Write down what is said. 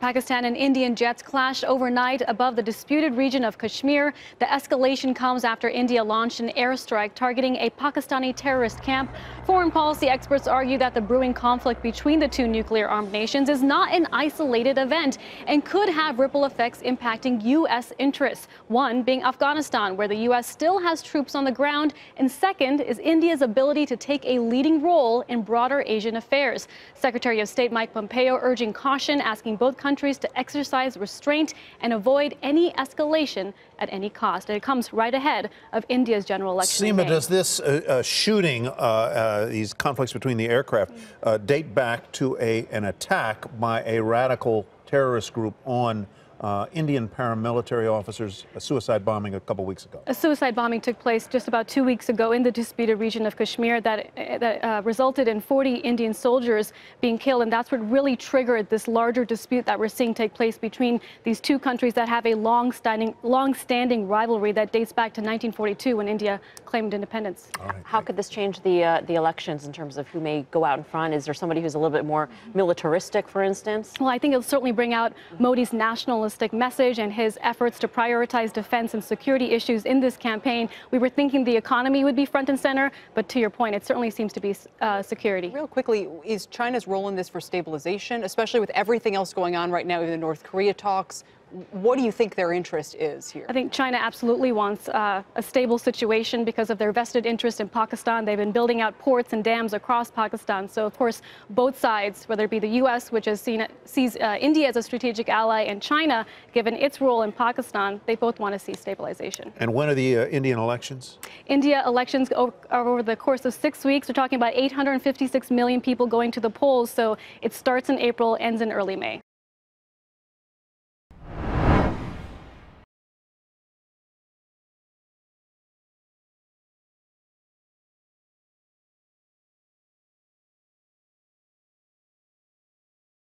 Pakistan and Indian jets clashed overnight above the disputed region of Kashmir. The escalation comes after India launched an airstrike targeting a Pakistani terrorist camp. Foreign policy experts argue that the brewing conflict between the two nuclear armed nations is not an isolated event and could have ripple effects impacting U.S. interests. One being Afghanistan, where the U.S. still has troops on the ground, and second is India's ability to take a leading role in broader Asian affairs. Secretary of State Mike Pompeo urging caution, asking both countries countries to exercise restraint and avoid any escalation at any cost. And it comes right ahead of India's general election. Seema, does this uh, uh, shooting, uh, uh, these conflicts between the aircraft, uh, date back to a, an attack by a radical terrorist group on uh, Indian paramilitary officers, a suicide bombing a couple weeks ago. A suicide bombing took place just about two weeks ago in the disputed region of Kashmir that, that uh, resulted in 40 Indian soldiers being killed. And that's what really triggered this larger dispute that we're seeing take place between these two countries that have a long-standing, long-standing rivalry that dates back to 1942 when India claimed independence. Right, How could this change the, uh, the elections in terms of who may go out in front? Is there somebody who's a little bit more militaristic, for instance? Well, I think it'll certainly bring out Modi's nationalist message and his efforts to prioritize defense and security issues in this campaign. We were thinking the economy would be front and center, but to your point, it certainly seems to be uh, security. Real quickly, is China's role in this for stabilization, especially with everything else going on right now in the North Korea talks? What do you think their interest is here? I think China absolutely wants uh, a stable situation because of their vested interest in Pakistan. They've been building out ports and dams across Pakistan. So, of course, both sides, whether it be the U.S., which has seen, sees uh, India as a strategic ally, and China, given its role in Pakistan, they both want to see stabilization. And when are the uh, Indian elections? India elections are over the course of six weeks. We're talking about 856 million people going to the polls. So it starts in April, ends in early May.